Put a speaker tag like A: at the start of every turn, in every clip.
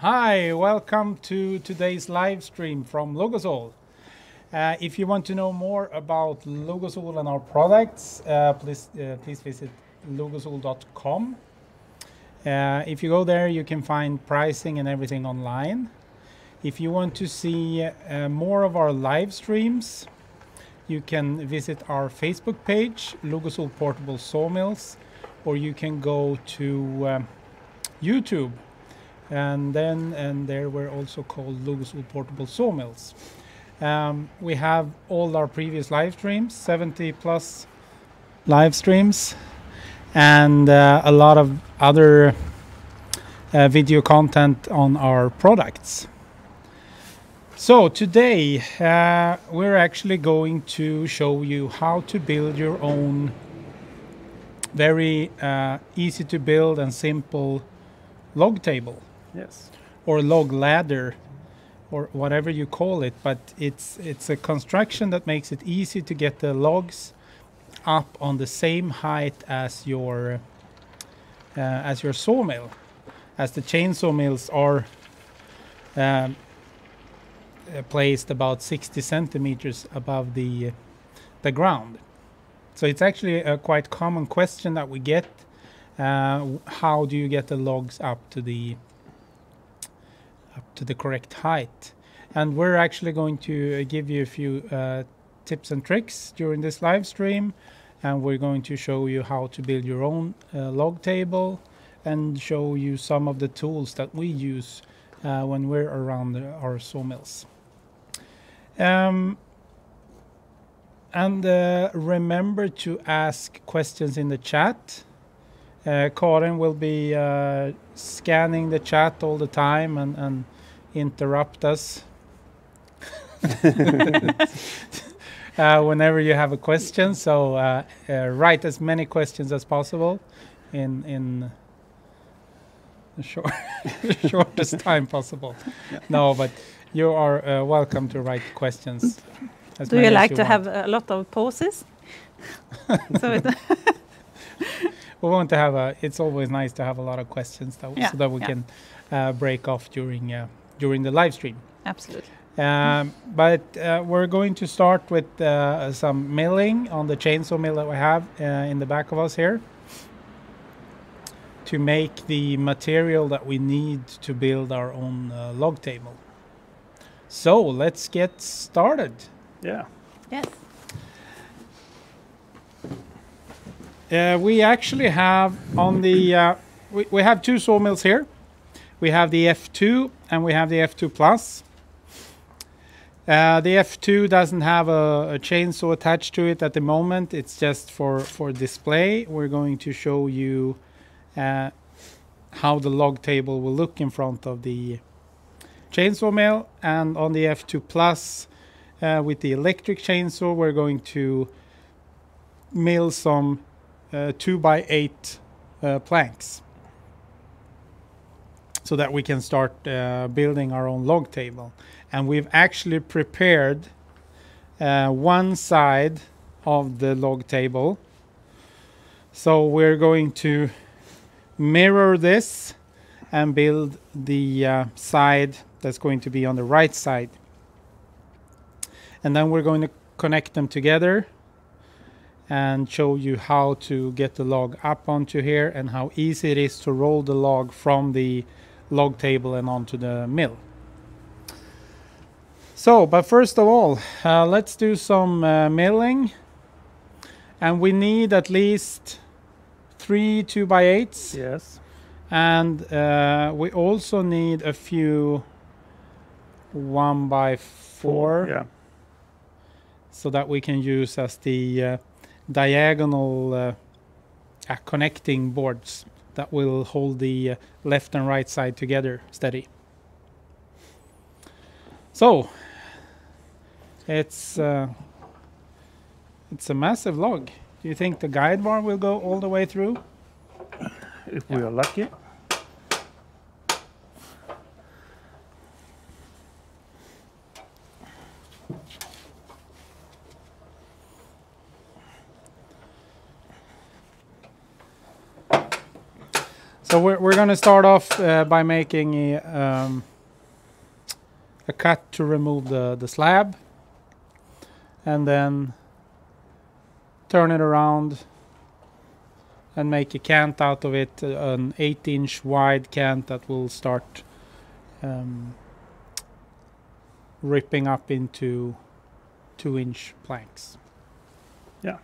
A: Hi, welcome to today's live stream from Logosol. Uh, if you want to know more about Logosol and our products, uh, please uh, please visit logosol.com. Uh, if you go there, you can find pricing and everything online. If you want to see uh, more of our live streams, you can visit our Facebook page, Logosol Portable Sawmills, or you can go to um, YouTube and then and there we're also called Logosol Portable Sawmills. Um, we have all our previous live streams, 70 plus live streams, and uh, a lot of other uh, video content on our products. So today uh, we're actually going to show you how to build your own very uh, easy to build and simple log table
B: Yes.
A: or log ladder or whatever you call it but it's it's a construction that makes it easy to get the logs up on the same height as your uh, as your sawmill as the chainsaw mills are um, uh, placed about 60 centimeters above the the ground so it's actually a quite common question that we get uh, how do you get the logs up to the to the correct height. And we're actually going to uh, give you a few uh, tips and tricks during this live stream. And we're going to show you how to build your own uh, log table and show you some of the tools that we use uh, when we're around the, our sawmills. Um, and uh, remember to ask questions in the chat. Uh, Karin will be uh, scanning the chat all the time and, and interrupt us uh, whenever you have a question. So uh, uh, write as many questions as possible in in the short shortest time possible. No, but you are uh, welcome to write questions. as
C: Do
A: many
C: you
A: as
C: like to
A: want.
C: have a lot of pauses? so
A: we want to have a it's always nice to have a lot of questions that,
C: Yeah,
A: so that we
C: yeah.
A: can uh, break off during uh, during the live stream
C: absolutely.
A: um, but uh, we're going to start with uh, some milling on the chainsaw mill that we have uh, in the back of us here to make the material that we need to build our own uh, log table so let's get started
B: Yeah.
C: Yes.
A: Uh, we actually have on the uh, we, we have two sawmills here. We have the F2 and we have the F2 Plus. Uh, the F2 doesn't have a, a chainsaw attached to it at the moment. It's just for for display. We're going to show you uh, how the log table will look in front of the chainsaw mill. And on the F2 Plus, uh, with the electric chainsaw, we're going to mill some uh, two by eight uh, planks so that we can start uh, building our own log table. And we've actually prepared uh, one side of the log table. So we're going to mirror this and build the uh, side that's going to be on the right side. And then we're going to connect them together and show you how to get the log up onto here and how easy it is to roll the log from the log table and onto the mill. So, but first of all, uh, let's do some uh, milling. And we need at least three 2 by 8s
B: Yes.
A: and uh, we also need a few 1 by 4
B: Yeah.
A: so that we can use as the uh, diagonal uh, uh, connecting boards that will hold the uh, left and right side together steady. So it's uh, it's a massive log. Do you think the guide bar will go all the way through?
B: If we are lucky.
A: So we're, we're going to start off uh, by making a, um, a cut to remove the, the slab and then turn it around and make a cant out of it, uh, an 8 inch wide cant that will start um, ripping up into 2 inch planks.
B: Yeah.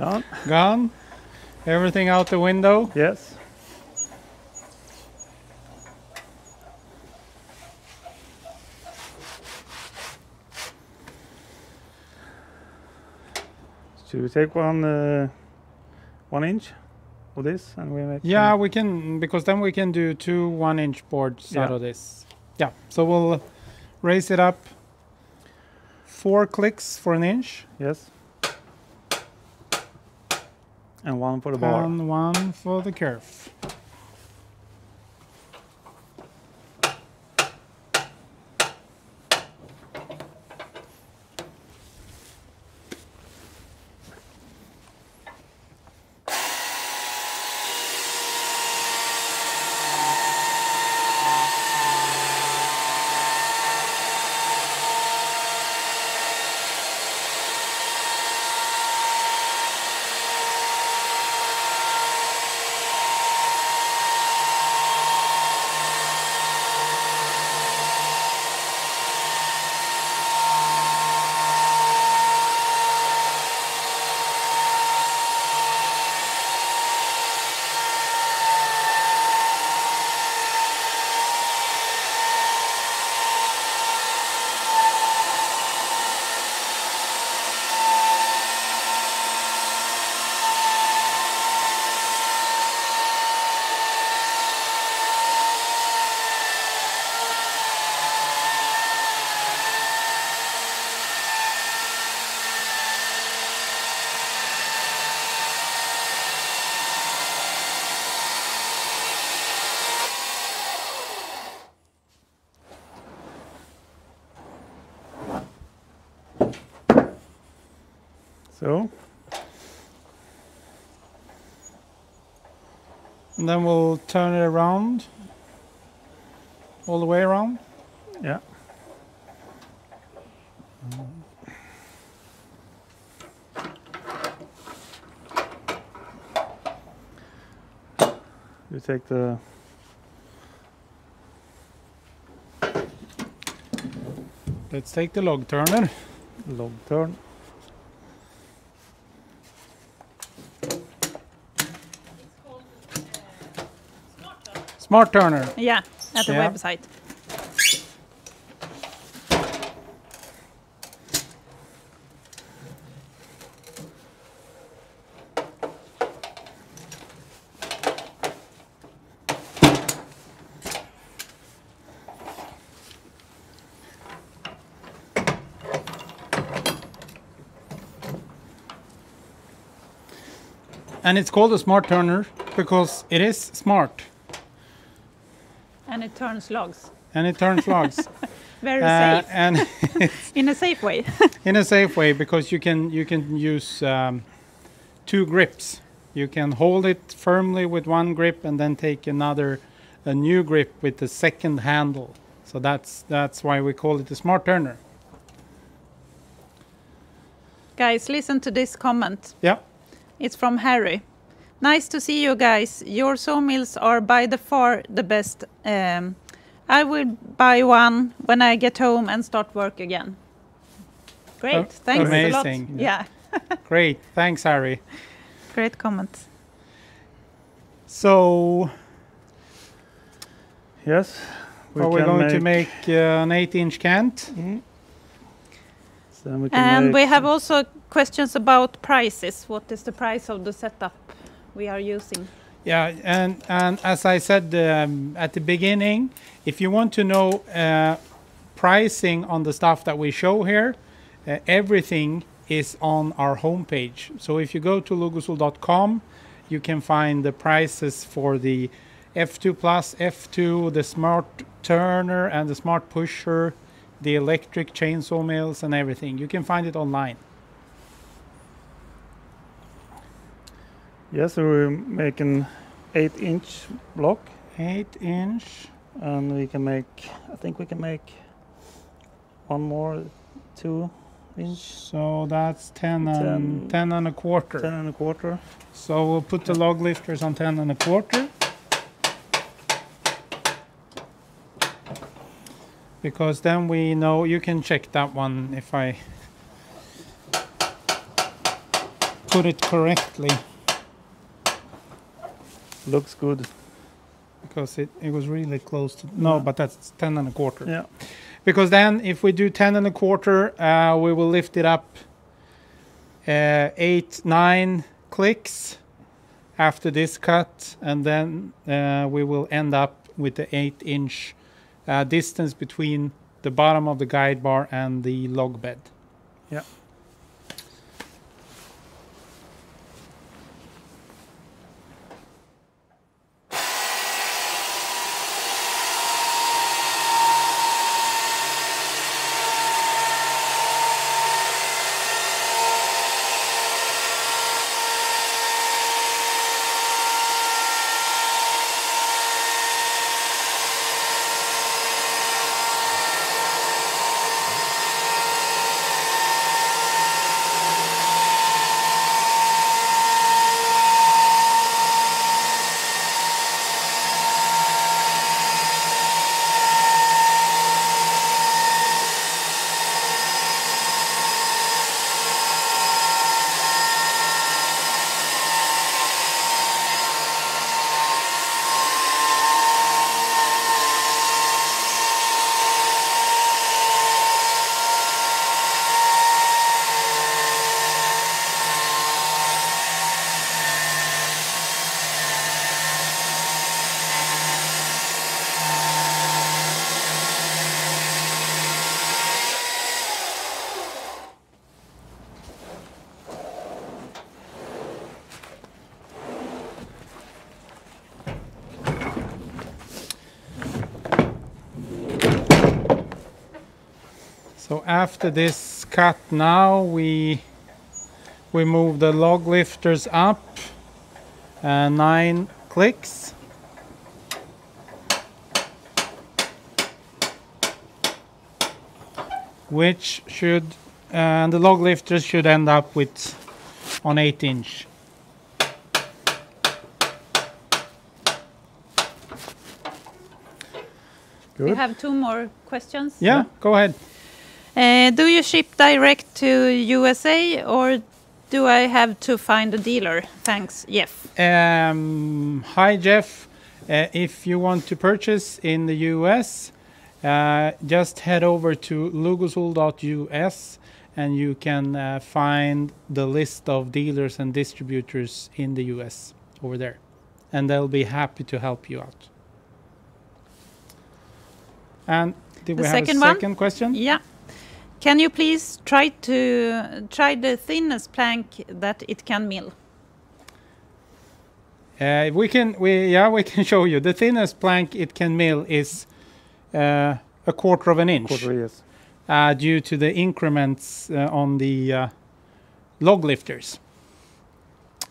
B: Done.
A: Gone? Everything out the window?
B: Yes. Should we take one uh, one inch of this and we make
A: Yeah, we can because then we can do two one inch boards out of this. Yeah, so we'll raise it up four clicks for an inch
B: yes and one for the bar.
A: and one for the curve.
B: So
A: And then we'll turn it around all the way around.
B: yeah. You take the
A: Let's take the log turner.
B: log turn.
A: Smart turner.
C: Yeah, at the
A: yeah.
C: website.
A: And it's called a smart turner because it is smart
C: turns logs.
A: and it turns logs
C: Very
A: Uh,
C: safe.
A: and
C: In a safe way.
A: in a safe way because you can you can use um, two grips. You can hold it firmly with one grip and then take another a new grip with the second handle. So that's that's why we call it a smart turner.
C: guys, listen to this comment.
A: Yeah.
C: It's from Harry. Nice to see you guys. Your sawmills are by the far the best. Um, I will buy one when I get home and start work again. Great.
A: Oh,
C: Thanks a
A: amazing.
C: lot. Yeah.
A: Great. Thanks, Harry.
C: Great comment.
A: So
B: Yes.
A: are we
B: can
A: going to make uh, an 8-inch cant?
B: Mhm. So then we can
C: And we have also questions about prices. What is the price of the setup we are using?
A: Yeah, and and as I said um, at the beginning, if you want to know uh, pricing on the stuff that we show here, uh, everything is on our homepage. So if you go to logosol.com, you can find the prices for the F2 Plus, F2, the Smart Turner, and the Smart Pusher, the electric chainsaw mills, and everything. You can find it online.
B: Yes, so we're making eight inch block
A: Eight inch.
B: and we can make I think we can make one more two inch
A: So that's 10 and, 10 and a quarter.
B: ten and a quarter.
A: So we'll put the log lifters on 10 and a quarter. Because then we know, you can check that one if I put it correctly.
B: Looks good.
A: Because it, it was really close to, no,
B: Yeah.
A: but that's 10 and a quarter.
B: Yeah.
A: Because then if we do 10 and a quarter, uh, we will lift it up uh, 8, 9 clicks after this cut. And then uh, we will end up with the 8 inch uh, distance between the bottom of the guide bar and the log bed.
B: Yeah.
A: So after this cut now, we we move the log lifters up uh, 9 clicks. which should and the log lifters should end up with on 8 inch
C: We have two more questions.
A: yeah go ahead
C: Uh, do you ship direct to USA or do I have to find a dealer? Thanks, Jeff.
A: um, hi jeff uh, if you want to purchase in the us uh, just head over to logosol.us and you can uh, find the list of dealers and distributors in the us over there and they'll be happy to help you out and did
C: The
A: we have
C: second
A: a
C: one?
A: second question
C: Yeah. Can you please try to try the thinnest plank that it can mill?
A: Uh, we can, we yeah, we can show you. The thinnest plank it can mill is uh, a quarter of an inch,
B: Quarter yes.
A: uh, due to the increments uh, on the uh, log lifters.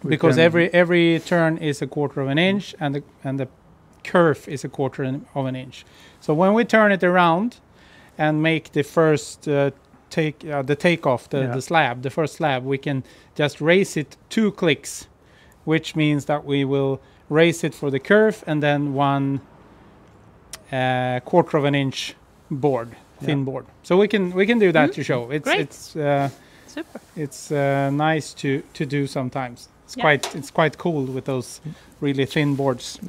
B: We
A: because every every turn is a quarter of an inch, and the and the curve is a quarter of an inch. So when we turn it around and make the first uh, take uh, the takeoff, the,
B: Yeah.
A: the slab, the first slab, we can just raise it two clicks, which means that we will raise it for the curve and then one uh, quarter of an inch board, thin
B: Yeah.
A: board. So we can we can do that to show. It's
C: Great.
A: it's uh,
C: Super.
A: it's uh, nice to to do sometimes. It's
C: Yeah.
A: quite it's quite cool with those really thin boards.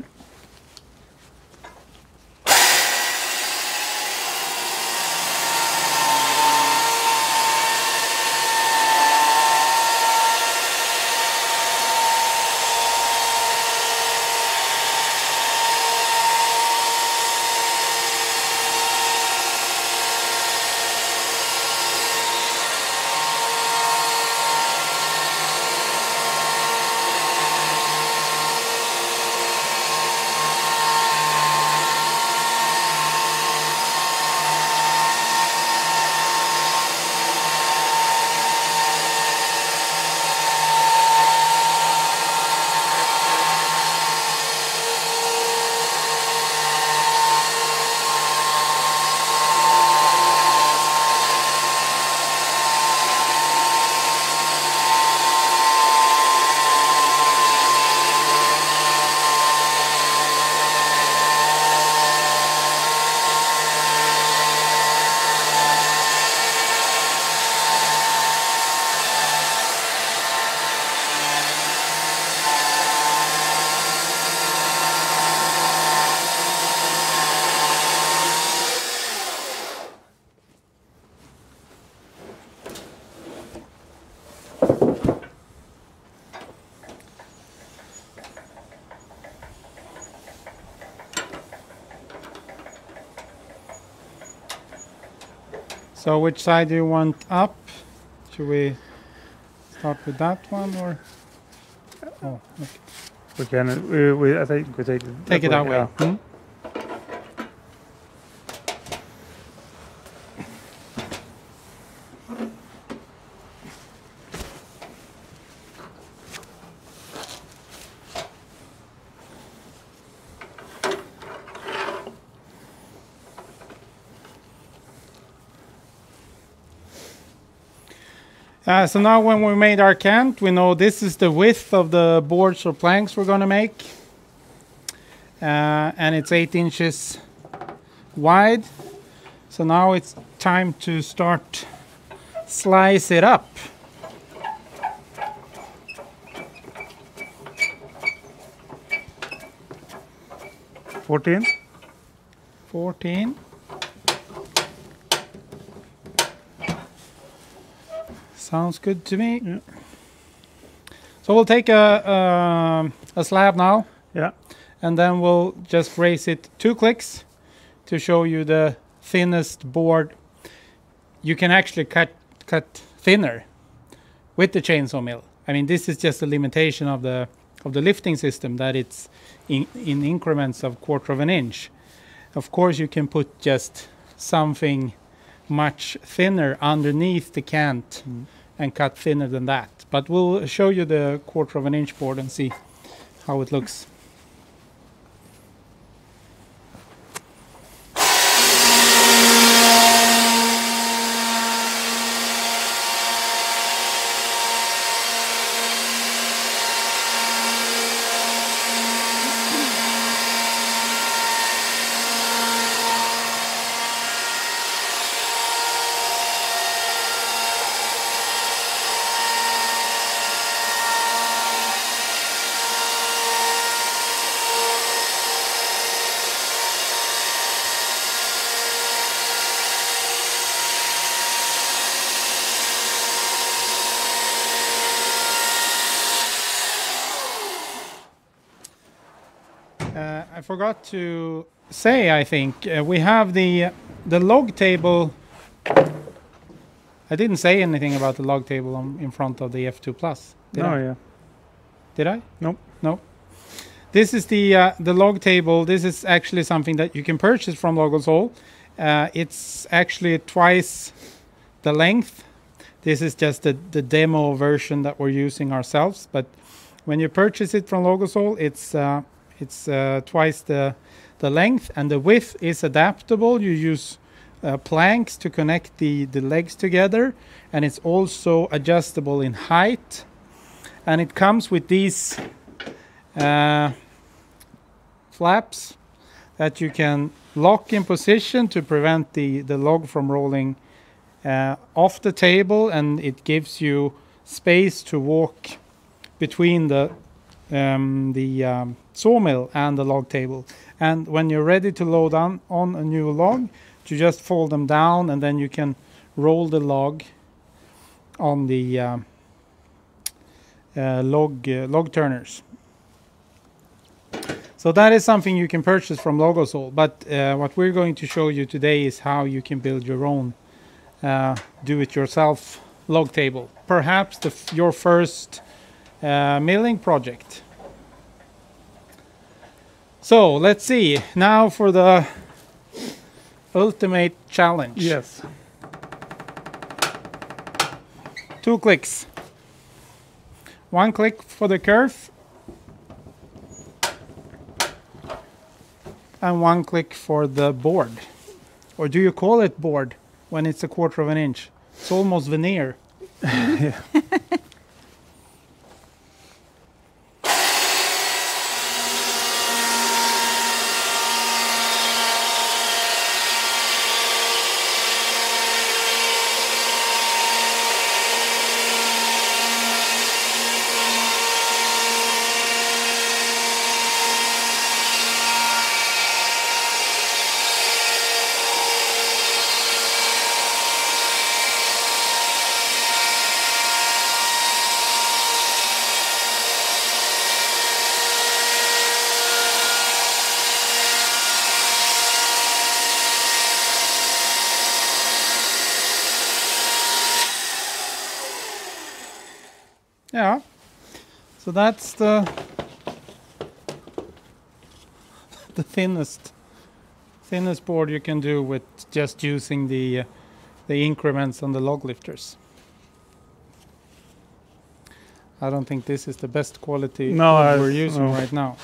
A: So which side do you want up? Should we start with that one or? Oh, okay.
B: We can. We, we, I think we take it.
A: take it that way.
B: yeah.
A: Hmm? Uh, so now when we made our cant, we know this is the width of the boards or planks we're going to make. Uh, and it's 8 inches wide. So now it's time to start slice it up.
B: Fourteen.
A: 14. Sounds good to me.
B: Yeah.
A: So we'll take a, um a slab now
B: Yeah.
A: and then we'll just raise it two clicks to show you the thinnest board. You can actually cut cut thinner with the chainsaw mill. I mean, this is just a limitation of the of the lifting system that it's in, in increments of quarter of an inch. Of course, you can put just something much thinner underneath the cant and cut thinner than that. But we'll show you the quarter of an inch board and see how it looks. Uh, I forgot to say, I think uh, we have the the log table. I didn't say anything about the log table on, in front of the F2 Plus. Did
B: oh
A: I?
B: yeah.
A: Did I?
B: Nope.
A: No. this is the uh, the log table. This is actually something that you can purchase from Logosol. Uh, it's actually twice the length. This is just the, the demo version that we're using ourselves. But when you purchase it from Logosol, it's uh, it's uh, twice the the length and the width is adaptable. You use uh, planks to connect the the legs together, and it's also adjustable in height. And it comes with these uh, flaps that you can lock in position to prevent the, the log from rolling uh, off the table and it gives you space to walk between the um, the um, sawmill and the log table and when you're ready to load on, on a new log you just fold them down and then you can roll the log on the um, uh, log uh, log turners so that is something you can purchase from Logosol. But uh, what we're going to show you today is how you can build your own uh, do-it-yourself log table. Perhaps the your first uh, milling project. So let's see. Now for the ultimate challenge.
B: Yes.
A: Two clicks. One click for the curve and one click for the board. Or do you call it board when it's a quarter of an inch? It's almost veneer. Yeah. So that's the the thinnest thinnest board you can do with just using the uh, the increments on the log lifters. I don't think this is the best quality
B: No,
A: we're using
B: no.
A: right now.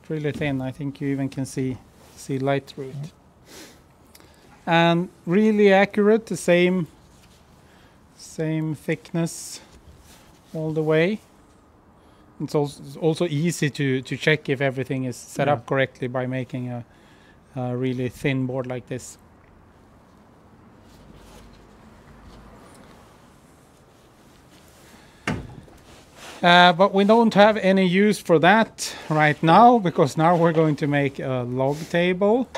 A: It's really thin. I think you even can see see light through it. And really accurate, the same same thickness all the way. It's also, it's also easy to, to check if everything is set
B: Yeah.
A: up correctly by making a, a really thin board like this. Uh, but we don't have any use for that right now because now we're going to make a log table.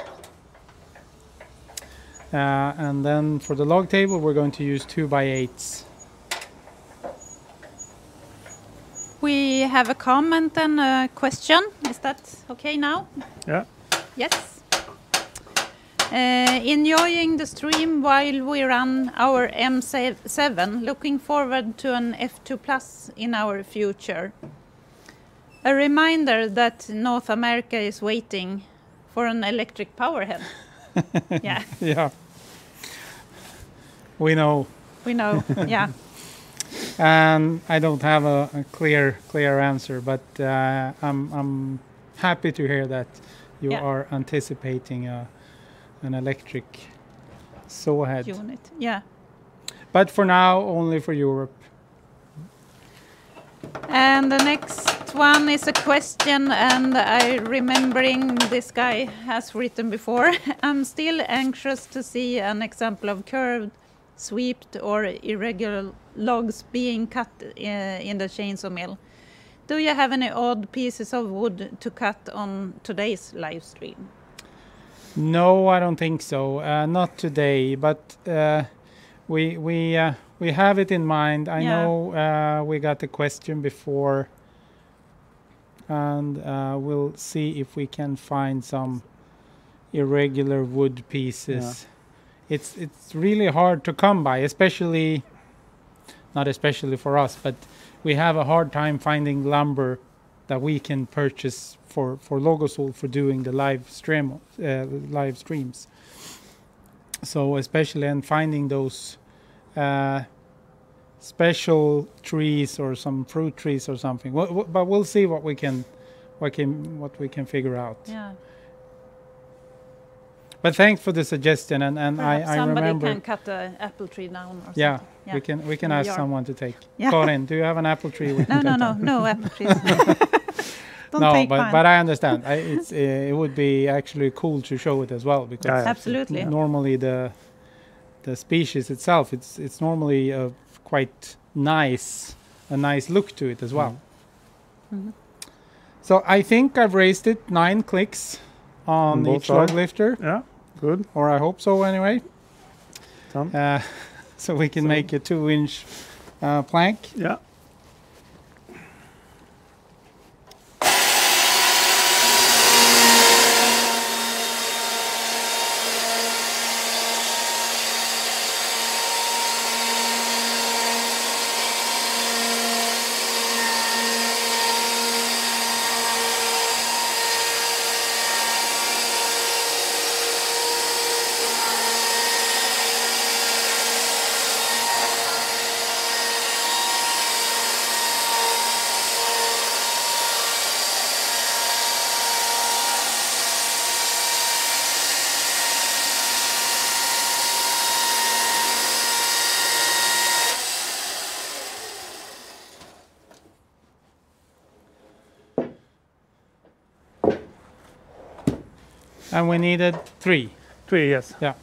A: Uh, and then for the log table, we're going to use 2 by 8s
C: We have a comment and a question. Is that okay now?
B: Yeah.
C: Yes. Uh, enjoying the stream while we run our M7, looking forward to an F2 Plus in our future. A reminder that North America is waiting for an electric powerhead. yeah,
A: Yeah. We know.
C: we know. Yeah.
A: And I don't have a, a clear clear answer, but uh, I'm I'm happy to hear that you
C: Yeah.
A: are anticipating a, an electric saw head.
C: Unit. Yeah.
A: But for now, only for Europe.
C: And the next one is a question, and I remembering this guy has written before. I'm still anxious to see an example of curved, swept, or irregular logs being cut uh, in the chainsaw mill. Do you have any odd pieces of wood to cut on today's live stream?
A: No, I don't think so. Uh, not today, but uh, we we uh, we have it in mind. I
C: Yeah.
A: know uh, we got the question before, and uh, we'll see if we can find some irregular wood pieces. It's it's really hard to come by, especially not especially for us, but we have a hard time finding lumber that we can purchase for for Logosol for doing the live stream uh, live streams. So especially and finding those uh, special trees or some fruit trees or something. But we'll see what we can what can what we can figure out.
C: Yeah.
A: But thanks for the suggestion, and, and I,
C: Perhaps
A: I
C: somebody
A: remember.
C: can cut the apple tree down or
A: yeah,
C: something.
A: we can we can ask
C: yard.
A: someone to take.
C: Yeah.
A: Karin, do you have an apple tree? We
C: No,
A: can
C: no, no,
A: down?
C: no apple trees. Don't
A: no, but
C: mine.
A: but I understand. I, it's uh, it would be actually cool to show it as well because
B: Yeah, yeah.
C: Absolutely.
A: normally the the species itself it's it's normally a quite nice a nice look to it as well.
C: Mhm.
A: So I think I've raised it nine clicks on
B: On
A: each log lifter,
B: Yeah, good.
A: or I hope so anyway.
B: Done.
A: Uh, so we can make a two inch uh, plank.
B: Yeah.
A: And we needed three.
B: Three, yes.
A: Yeah.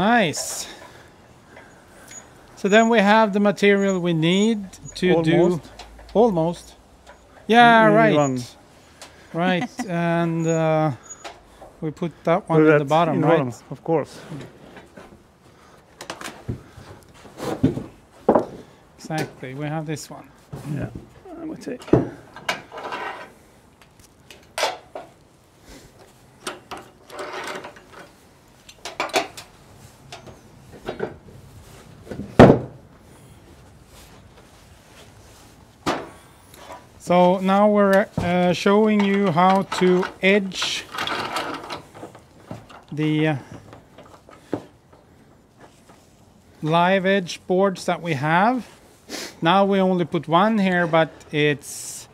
A: Nice. So then we have the material we need to do
B: Almost.
A: almost. Yeah,
B: Mm,
A: right.
B: one.
A: Right, and uh, we put that one
B: put
A: at the bottom,
B: in
A: right?
B: bottom, of course.
A: Exactly. We have this one.
B: Yeah. I would take.
A: So now we're uh, showing you how to edge the uh, live edge boards that we have. Now we only put one here, but it's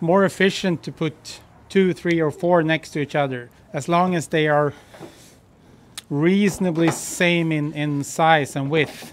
A: more efficient to put two, three, or four next to each other, as long as they are reasonably same in, in size and width.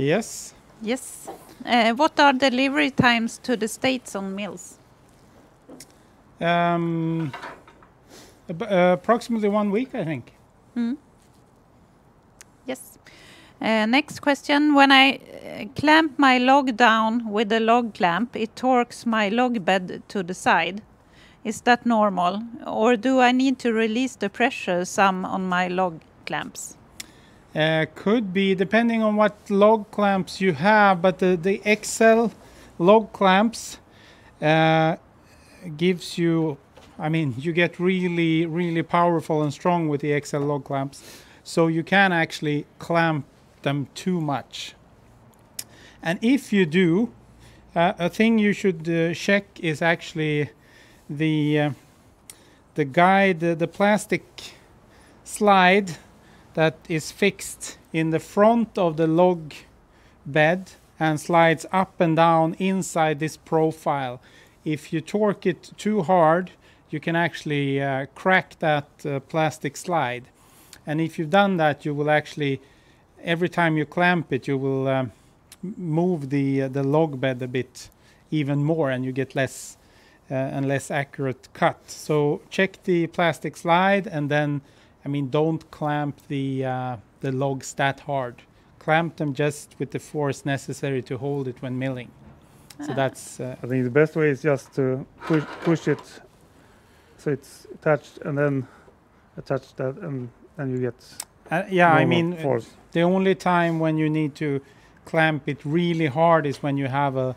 A: Yes.
C: Yes. Uh, what are delivery times to the states on mills?
A: Um, uh, approximately one week, I think.
C: Yes. Uh, next question. When I uh, clamp my log down with a log clamp, it torques my log bed to the side. Is that normal? Or do I need to release the pressure some on my log clamps?
A: Uh, could be depending on what log clamps you have, but the, the XL log clamps uh, gives you, I mean, you get really, really powerful and strong with the XL log clamps. So you can actually clamp them too much. And if you do, uh, a thing you should uh, check is actually the uh, the guide, the, the plastic slide that is fixed in the front of the log bed and slides up and down inside this profile. If you torque it too hard, you can actually uh, crack that uh, plastic slide. And if you've done that, you will actually, every time you clamp it, you will m- move the uh, the log bed a bit even more, and you get less uh, and less accurate cut. So check the plastic slide, and then I mean, don't clamp the uh, the logs that hard. Clamp them just with the force necessary to hold it when milling. So
C: Ah.
A: that's uh,
B: I think the best way is just to push push it so it's attached and then attach that and then you get
A: uh, yeah. I mean, uh,
B: force.
A: the only time when you need to clamp it really hard is when you have a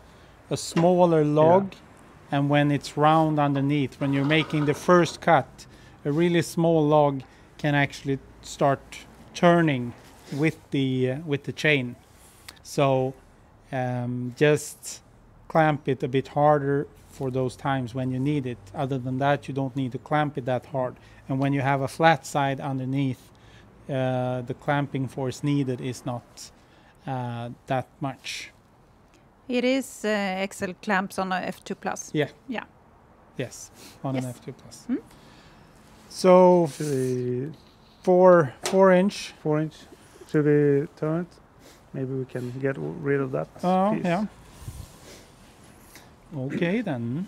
A: a smaller log, and when it's round underneath. When you're making the first cut, a really small log can actually start turning with the uh, with the chain. So um, just clamp it a bit harder for those times when you need it. Other than that, you don't need to clamp it that hard. And when you have a flat side underneath, uh, the clamping force needed is not uh, that much.
C: It is uh, XL clamps on a F2 plus.
A: Yeah.
C: Yeah.
A: Yes, on an F2 plus.
C: Hmm?
A: So four four inch.
B: four inch? Should we turn it? Maybe we can get rid of that
A: Oh
B: piece.
A: yeah. Okay then.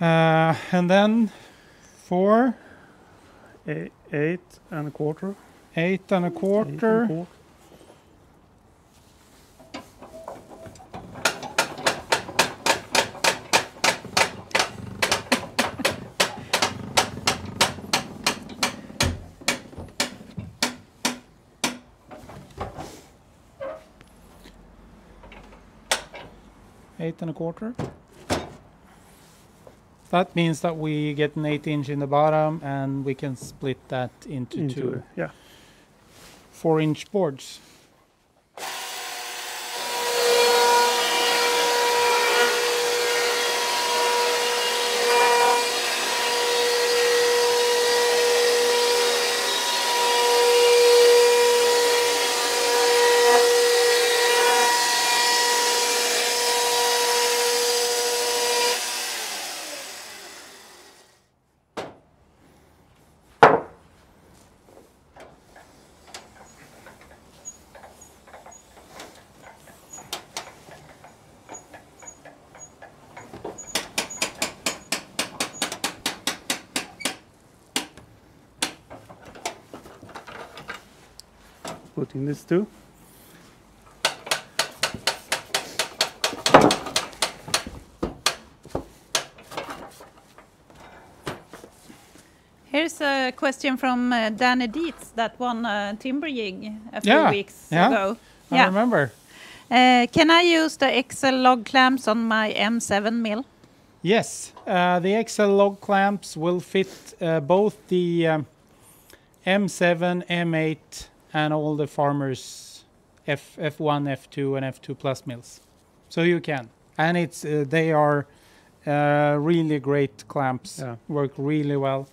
A: Uh, and then four,
B: eight and a quarter.
A: Eight and a
B: Eight and
A: quarter. Eight and a quarter. That means that we get an eight inch in the bottom and we can split that into,
B: Into
A: two
B: yeah.
A: Four inch boards.
B: This too.
C: Here's a question from uh, Danny Dietz that won a timber jig a few
A: Yeah,
C: weeks
A: yeah.
C: ago.
A: I remember.
C: Uh, can I use the XL log clamps on my M7 mill?
A: Yes, uh, the XL log clamps will fit uh, both the um, M7, M8, and all the farmers F F1, F2, and F2 plus mills. So you can, and it's uh, they are uh, really great clamps.
B: Yeah.
A: Work really well.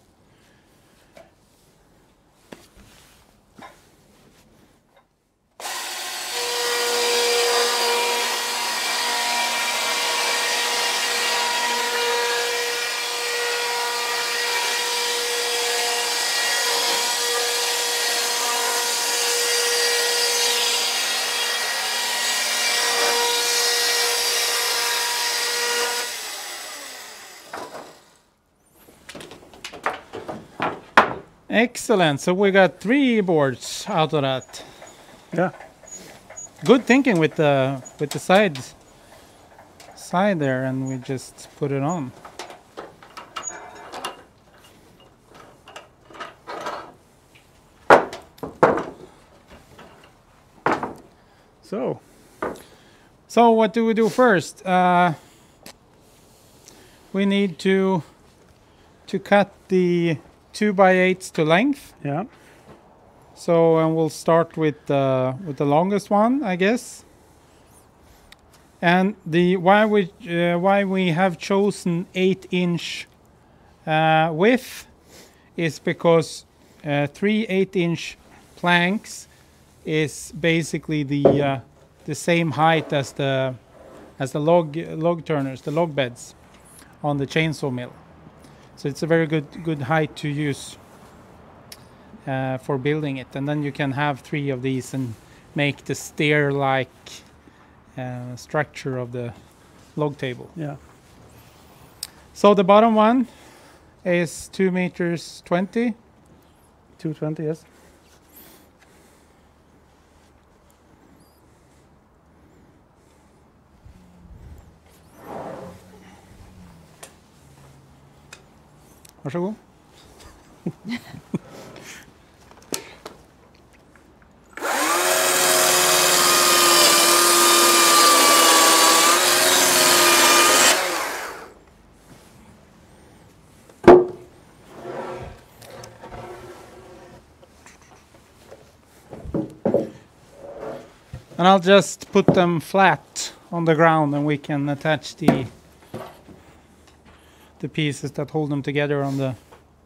A: Excellent. So we got three boards out of that.
B: Yeah.
A: Good thinking with the with the sides side there, and we just put it on.
B: So
A: So what do we do first? Uh, we need to to cut the two by eights to length.
B: yeah,
A: So and we'll start with the with the longest one, I guess. And the why we uh, why we have chosen eight inch uh, width is because uh, three eight inch planks is basically the uh, the same height as the as the log log turners, the log beds on the chainsaw mill. So it's a very good good height to use uh, for building it, and then you can have three of these and make the stair-like uh, structure of the log table.
B: yeah,
A: So the bottom one is two meters twenty.
B: two twenty. Yes.
A: Varsågod. And I'll just put them flat on the ground and we can attach the the pieces that hold them together on the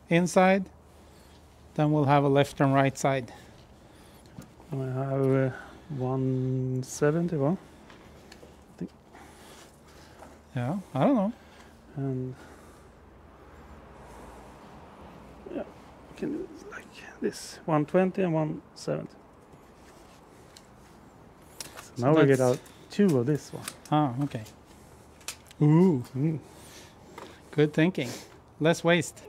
A: inside. Then we'll have a left and right side.
B: I have uh, one seventy one
A: Yeah, I don't know.
B: and yeah, we can do it like this: one twenty and one seventy. So
A: So
B: now we get out two of this one.
A: Ah, okay. Ooh,
B: Mm.
A: Good thinking. Less waste.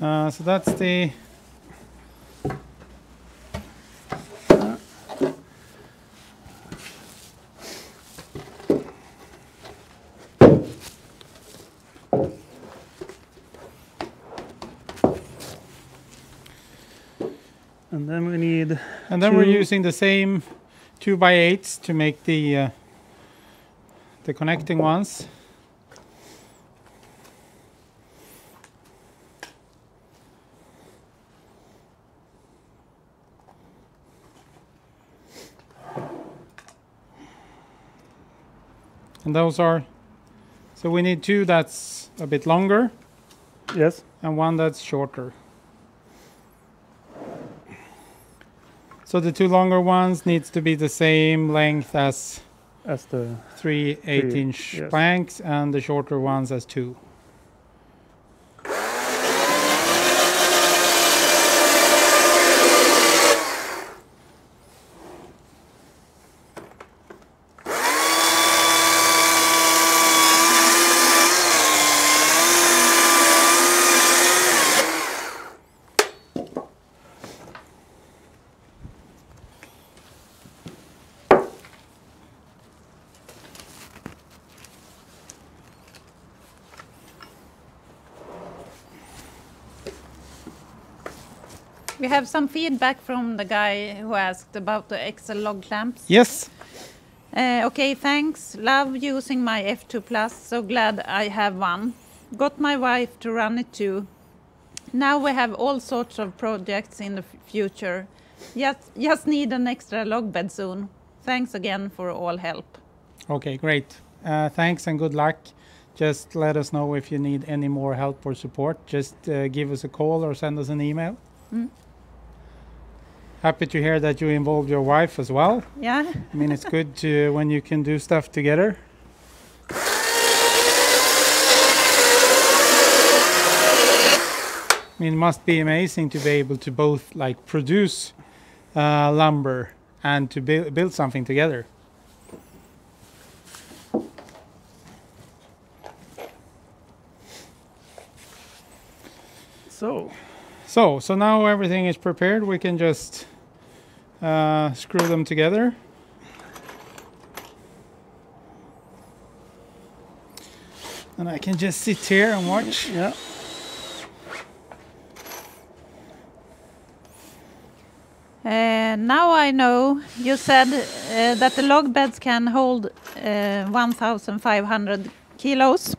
A: Uh, so that's the
B: And then we need
A: And then we're using the same two by eights to make the uh, the connecting ones. And those are so we need two that's a bit longer
B: yes,
A: and one that's shorter. So the two longer ones needs to be the same length as
B: as the
A: three eight-inch
B: yes.
A: planks and the shorter ones as two.
C: Have some feedback from the guy who asked about the XL log clamps.
A: Yes.
C: Uh, okay, thanks. Love using my F2 Plus. So glad I have one. Got my wife to run it too. Now we have all sorts of projects in the future. Just, just need an extra log bed soon. Thanks again for all help.
A: Okay, great. Uh, thanks and good luck. Just let us know if you need any more help or support. Just uh, give us a call or send us an email.
C: Mm.
A: Happy to hear that you involved your wife as well.
C: Yeah,
A: I mean, it's good to when you can do stuff together. I mean, it must be amazing to be able to both like produce uh, lumber and to build build something together.
B: so
A: So, so now everything is prepared. We can just uh, screw them together. And I can just sit here and watch.
B: yeah.
C: Uh, now I know you said uh, that the log beds can hold uh, 1,500 kilos.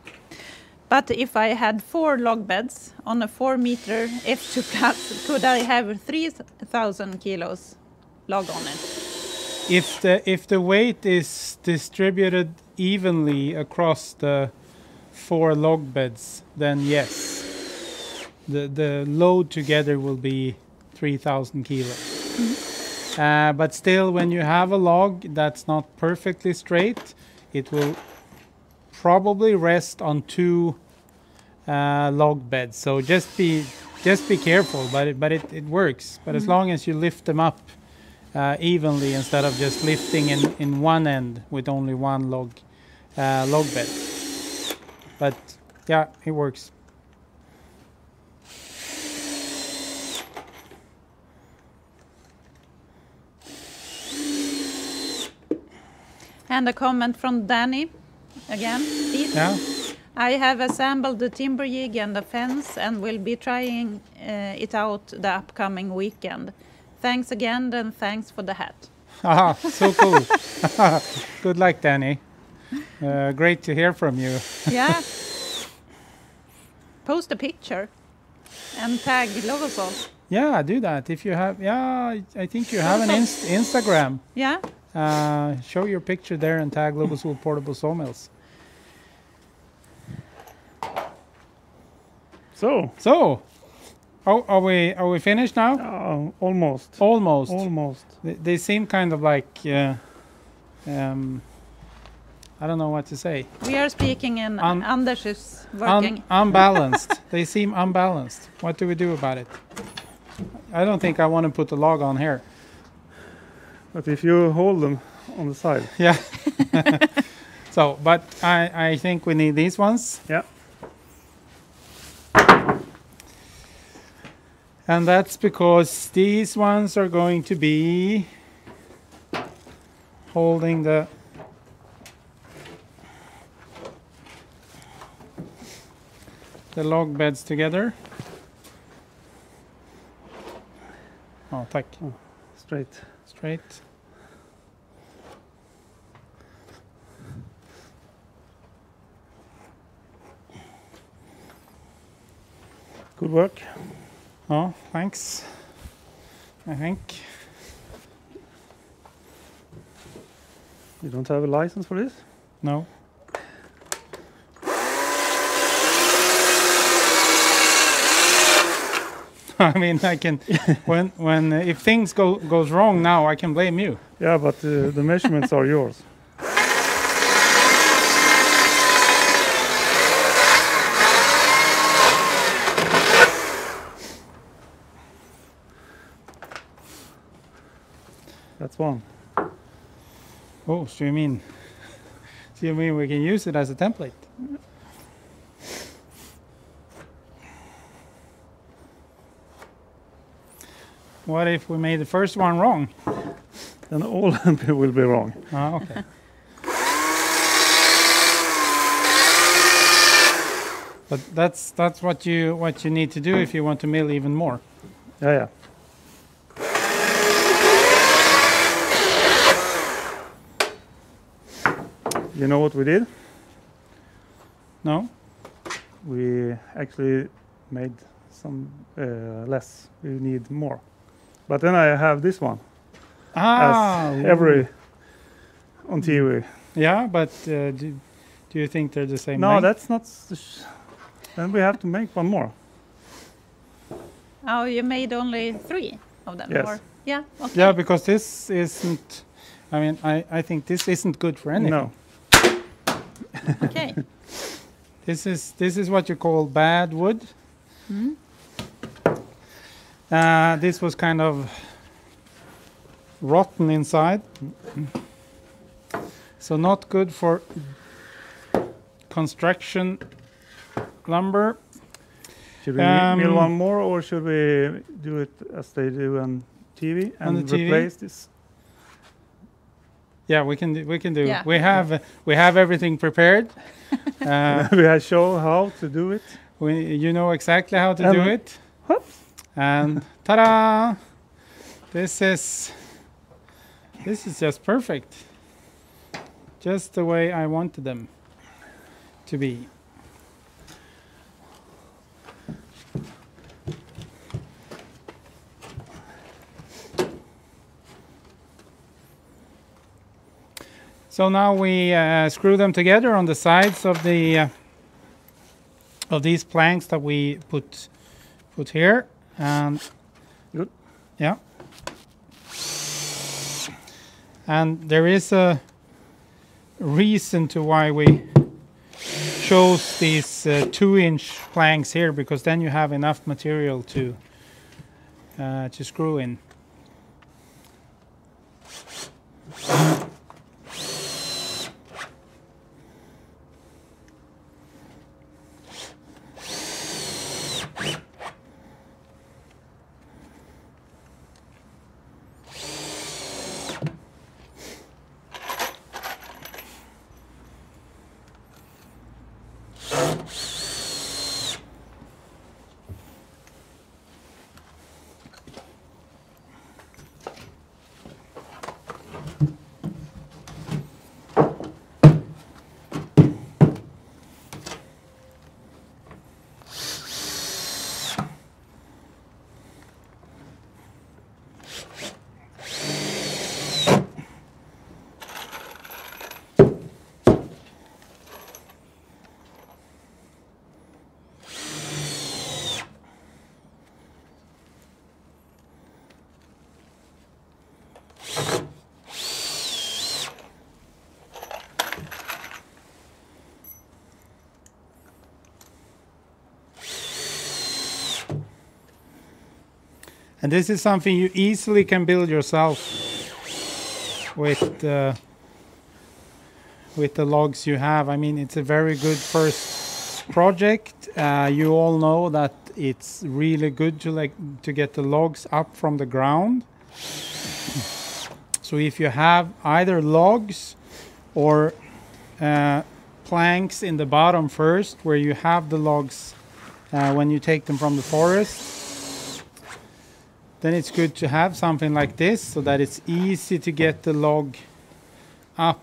C: But if I had four log beds on a four meter F2 plus, could I have 3,000 kilos log on it?
A: If the if the weight is distributed evenly across the four log beds, then yes, the the load together will be 3,000 kilos. Uh, but still, when you have a log that's not perfectly straight, it will probably rest on two uh, log beds. So just be just be careful, but it, but it, it works. But as long as you lift them up uh, evenly instead of just lifting in, in one end with only one log uh, log bed. But yeah, it works.
C: And a comment from Danny again.
A: Yeah.
C: I have assembled the timber jig and the fence and will be trying uh, it out the upcoming weekend. Thanks again and thanks for the hat.
A: Haha, so cool. Good luck, Danny. Uh, great to hear from you.
C: Yeah. Post a picture and tag Logosol.
A: Yeah, do that if you have. Yeah, I- I think you have an inst- Instagram.
C: Yeah.
A: Uh, show your picture there and tag Logosol Portable Sawmills.
B: So
A: So, oh, are we are we finished now?
B: uh, almost.
A: Almost.
B: Almost.
A: They, they seem kind of like. Uh, um, I don't know what to say.
C: We are speaking and
A: Un-
C: Anders is
A: Un-
C: working.
A: unbalanced. they seem unbalanced. What do we do about it? I don't think I want to put the log on here.
B: But if you hold them on the side,
A: Yeah. so, but I, I think we need these ones.
B: yeah.
A: And that's because these ones are going to be holding the the log beds together. Oh, tack.
B: Straight.
A: Straight.
B: Good work.
A: Oh, thanks. I think.
B: You don't have a license for this?
A: No. I mean, I can when when uh, if things go goes wrong now, I can blame you.
B: Yeah, but uh, the measurements are yours. That's one.
A: Oh, so you mean, so you mean we can use it as a template? What if we made the first one wrong?
B: Then all will be wrong.
A: Ah, okay. But that's that's what you what you need to do if you want to mill even more.
B: Yeah, yeah. You know what we did?
A: No?
B: We actually made some uh, less. We need more. But then I have this one
A: Ah,
B: as every on TV.
A: Yeah, but uh, do, do you think they're the same?
B: No,
A: length?
B: that's not. sh- Then we have to make one more.
C: Oh, you made only three of them?
B: Yes.
C: Or? Yeah, okay.
A: Yeah, because this isn't. I mean, I, I think this isn't good for anything.
B: No.
C: Okay.
A: This is this is what you call bad wood.
C: Hmm?
A: Uh, this was kind of rotten inside, so not good for construction lumber.
B: Should we um, mill one more, or should we do it as they do on TV
A: On
B: and
A: the TV?
B: replace this?
A: Yeah, we can do, we can do.
C: Yeah.
A: We have we have everything prepared. uh,
B: we have show how to do it.
A: we, you know exactly how to
B: And-
A: do it.
B: Hup.
A: And ta-da! This is this is just perfect. Just the way I wanted them to be. So now we uh, screw them together on the sides of the uh, of these planks that we put put here and
B: Good.
A: yeah and there is a reason to why we chose these uh, two inch planks here because then you have enough material to uh, to screw in And this is something you easily can build yourself with uh, with the logs you have. I mean, it's a very good first project. Uh, you all know that it's really good to like to get the logs up from the ground. So if you have either logs or uh, planks in the bottom first, where you have the logs uh, when you take them from the forest, then it's good to have something like this so that it's easy to get the log up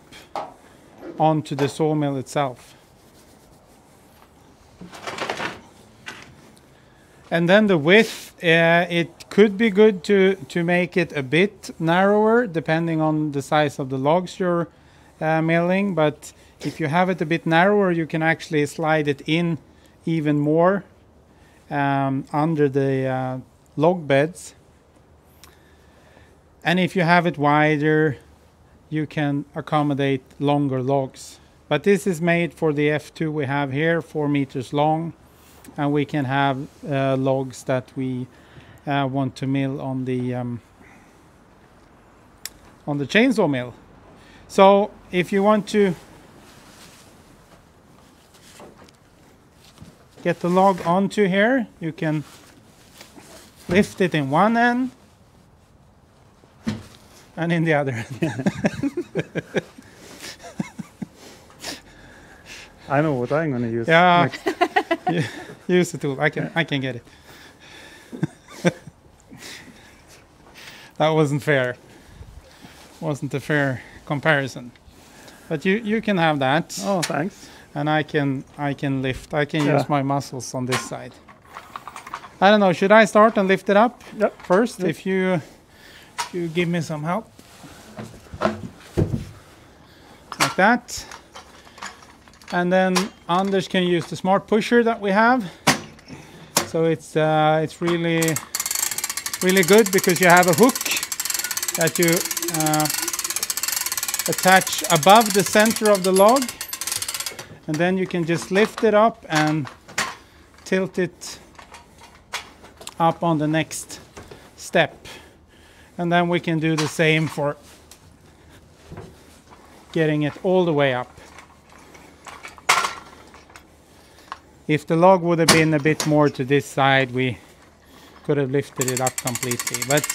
A: onto the sawmill itself. And then the width, uh, it could be good to, to make it a bit narrower depending on the size of the logs you're uh, milling. But if you have it a bit narrower, you can actually slide it in even more um, under the uh, log beds. And if you have it wider, you can accommodate longer logs. But this is made for the F2 we have here, four meters long, and we can have uh, logs that we uh, want to mill on the um, on the chainsaw mill. So if you want to get the log onto here, you can lift it in one end and in the other.
B: I know what I'm gonna use.
A: Yeah. Use the tool. I can I can get it. that wasn't fair. Wasn't a fair comparison. But you you can have that
B: Oh, thanks.
A: and I can I can lift. I can
B: Yeah.
A: use my muscles on this side. I don't know, should I start and lift it up
B: Yep.
A: first
B: Yep.
A: if you you give me some help? Like that. And then Anders can use the smart pusher that we have. So it's uh, it's really really good because you have a hook that you uh, attach above the center of the log, and then you can just lift it up and tilt it up on the next step, and then we can do the same for getting it all the way up. If the log would have been a bit more to this side, we could have lifted it up completely. But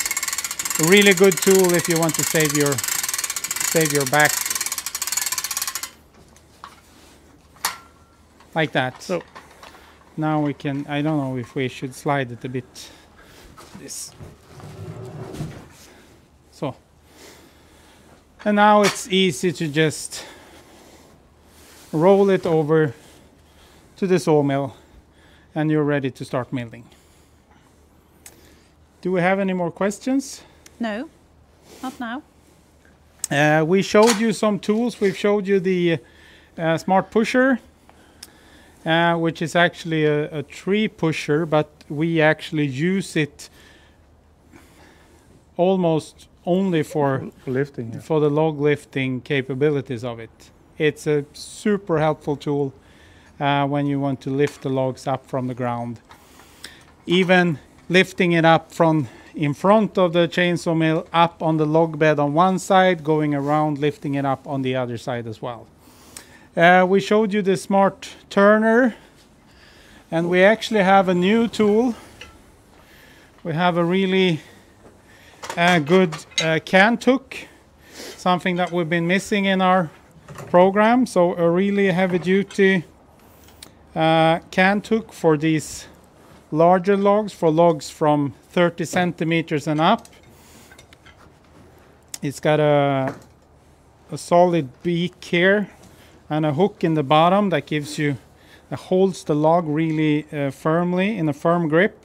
A: a really good tool if you want to save your save your back. Like that.
B: So-
A: now we can I don't know if we should slide it a bit this. So and now it's easy to just roll it over to the sawmill and you're ready to start milling. Do we have any more questions?
C: No, not now.
A: Uh, we showed you some tools. We've showed you the uh, smart pusher, uh, which is actually a, a tree pusher, but we actually use it almost only for
B: lifting. Yeah.
A: for the log lifting capabilities of it. It's a super helpful tool uh, when you want to lift the logs up from the ground. Even lifting it up from in front of the chainsaw mill up on the log bed on one side, going around lifting it up on the other side as well. Uh, we showed you the smart turner, and we actually have a new tool. We have a really uh, good uh, cant hook, something that we've been missing in our program. So a really heavy duty uh, cant hook for these larger logs, for logs from 30 centimeters and up. It's got a, a solid beak here and a hook in the bottom that gives you that holds the log really uh, firmly in a firm grip.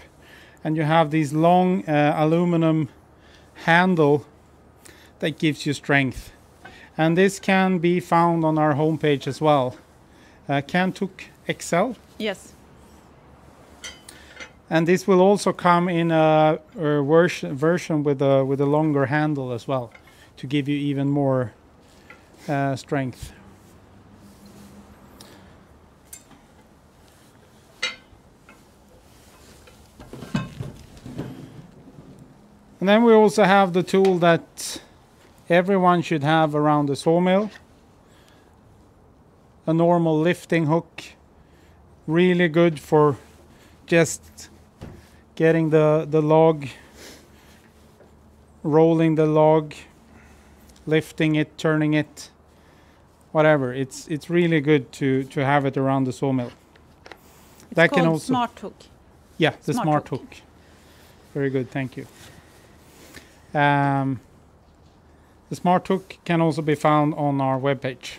A: And you have these long uh, aluminum handle that gives you strength. And this can be found on our homepage as well. Uh, Cant Hook XL.
C: Yes.
A: And this will also come in a, a version, version with a with a longer handle as well, to give you even more uh, strength. And then we also have the tool that everyone should have around the sawmill. A normal lifting hook, really good for just getting the, the log, rolling the log, lifting it, turning it, whatever. It's it's really good to to have it around the sawmill.
C: It's
A: That can also-
C: Smart Hook.
A: Yeah, the
C: Smart
A: smart,
C: hook.
A: hook. Very good, thank you. Um, the smart hook can also be found on our webpage.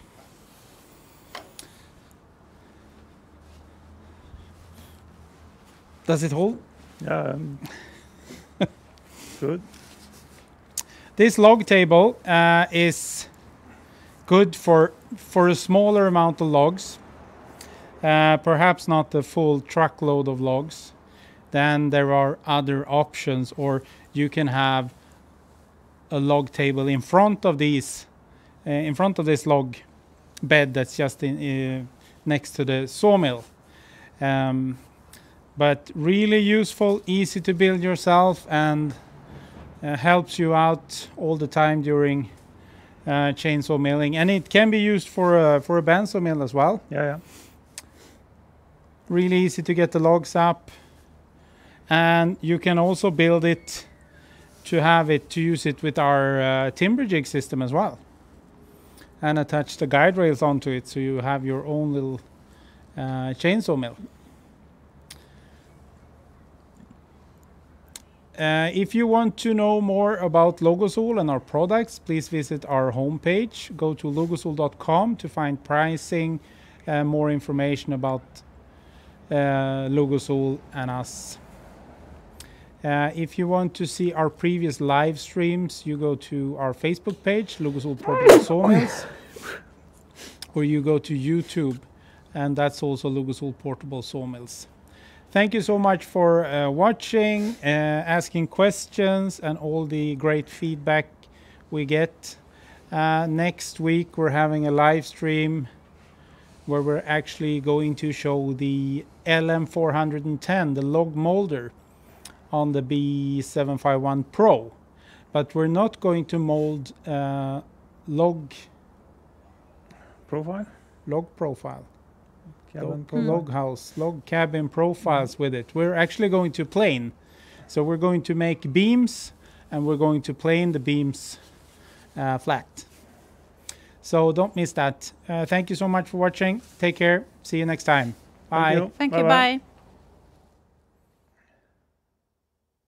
A: Does it hold?
B: Yeah. um, good.
A: This log table uh, is good for for a smaller amount of logs, uh, perhaps not the full truckload of logs. Then there are other options, or you can have a log table in front of these, uh, in front of this log bed that's just in, uh, next to the sawmill. Um, but really useful, easy to build yourself, and uh, helps you out all the time during uh, chainsaw milling, and it can be used for a, for a bandsaw mill as well.
B: Yeah, yeah.
A: Really easy to get the logs up, and you can also build it to have it to use it with our uh, timber jig system as well, and attach the guide rails onto it, so you have your own little uh, chainsaw mill. Uh, if you want to know more about Logosol and our products, please visit our homepage. Go to logosol.com to find pricing, uh, more information about uh, and us. Uh, if you want to see our previous live streams, you go to our Facebook page, Logosol Portable Sawmills, or you go to YouTube, and that's also Logosol Portable Sawmills. Thank you so much for uh, watching, uh, asking questions, and all the great feedback we get. Uh, next week, we're having a live stream where we're actually going to show the LM410, the log molder, on the B751 Pro. But we're not going to mold uh, log
B: Profile.
A: log profile.
B: Cabin
A: log,
B: profile.
A: log house, log cabin profiles with it. We're actually going to plane. So we're going to make beams and we're going to plane the beams uh, flat. So don't miss that. Uh, thank you so much for watching. Take care. See you next time. Bye.
B: Thank you.
C: Thank you.
B: Bye-bye.
C: Bye.